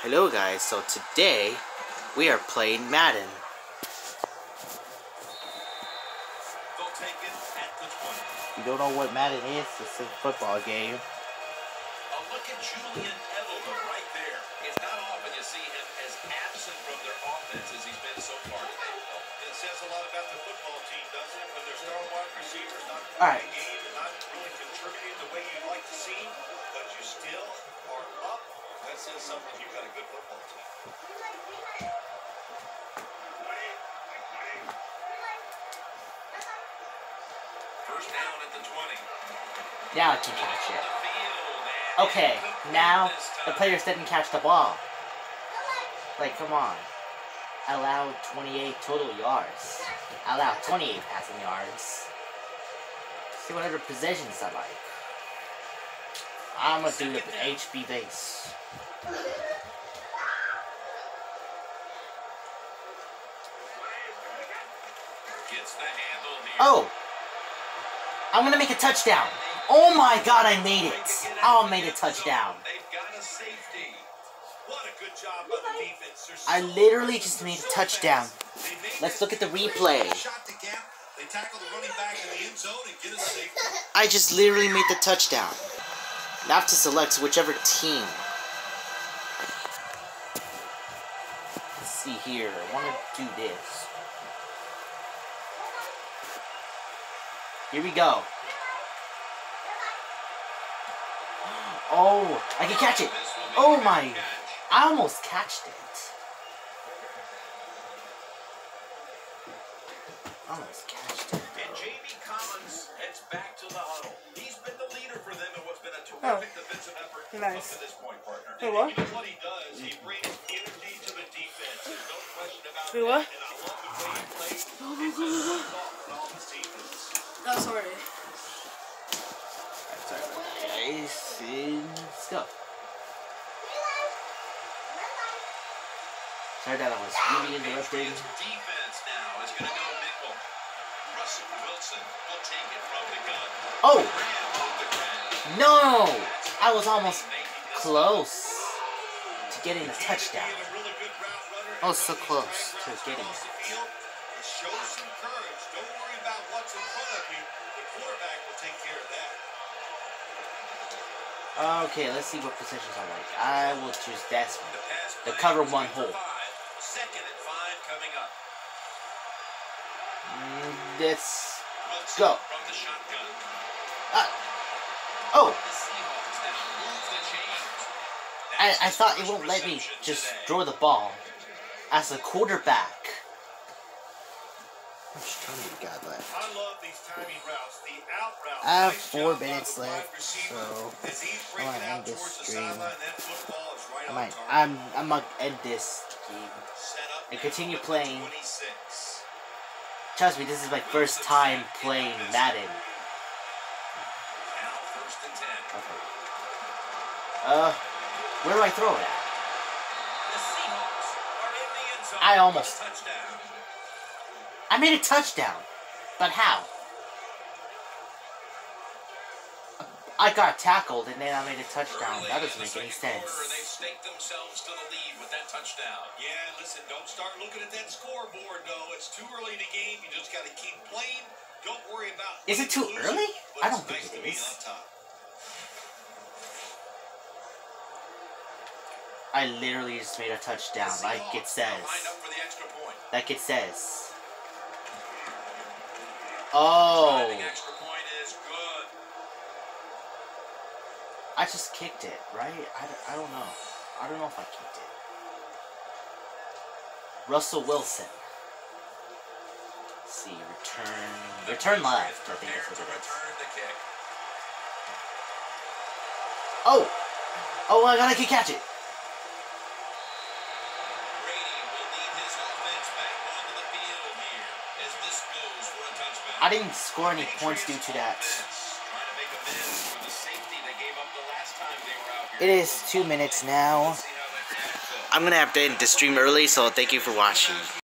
Hello guys, so today we are playing Madden. They'll take it at the 20. If you don't know what Madden is, it's a football game. A look at Julian Edelman right there. It's not often you see him as absent from their offense as he's been so far today. It says a lot about the football team, doesn't it? When their star wide receivers not playing right. the game and not really contributing the way you'd like to see, something. You've got a good football team. First down at the 20. Now I can catch it. Okay, now the players didn't catch the ball. Like, come on. Allowed 28 total yards. Allowed 28 passing yards. See what other positions I like. I'm gonna do the HB base. The handle here. Oh! I'm gonna make a touchdown. Oh my god, I made it. Oh, I made a touchdown. They've got a safety. What a good job by the defense. They're I literally just made a touchdown. fast. They made Let's look at the replay. Shot to gap. They tackle the running back in the end zone and get a safety. I just literally made the touchdown. I have to select whichever team. Let's see here. I want to do this. Here we go. Oh, I can catch it. Oh my. I almost catched it. Almost catched it. And Jamie Collins heads back to the huddle. He's been the leader for them in what's been a Oh. terrific defensive effort Nice. up to this point, partner. Wait, what? And what he does? He brings energy to the defense. There's no question about Wait, that. And I love the way he plays. It's just soft on all his teammates. Oh, sorry. Sorry about. Let's go. Sorry that I was really interrupted. Patriots defense now is going to go nickel. Russell Wilson will take it from the gun. Oh! Graham on the ground. No! I was almost close to getting a touchdown. is a really good route runner. Oh, so close to getting it. the field, It shows some courage. Don't worry about what's in front of you. The quarterback will take care of that. Okay, let's see what positions I like. I will choose this one. The cover one hole. Second and five coming up. Mm, Let's Go. From. Oh! I, I thought it won't let me just throw the ball as a quarterback. How much time you got left? I have four minutes left, so I might end this stream. I might. I'm. I'm gonna end this game. And continue playing. 26. Trust me, this is my first time playing Madden. Okay. Uh, where do I throw it at? I almost-. I made a touchdown, but how? I got tackled and then I made a touchdown. That doesn't make any sense. They've staked themselves to the lead with that touchdown. Yeah, listen, don't start looking at that scoreboard, though. It's too early in the game. You just got to keep playing. Don't worry about Is it too losing, early? I don't think nice it is. I literally just made a touchdown, like it says. now Lined up for the extra point. Like it says. Oh, Driving extra point is good. I just kicked it, right? I, don't- I don't know. I don't know if I kicked it. Russell Wilson. Let's see, return. Return left, I think that's what it is. return the kick. Oh! Oh, my god, I gotta catch it! Brady will lead his offense back onto the field here as this goes for a touchback. I didn't score any points due to that. It is two minutes now. Let's see how that reacts, though. I'm gonna have to end the stream early, so thank you for watching.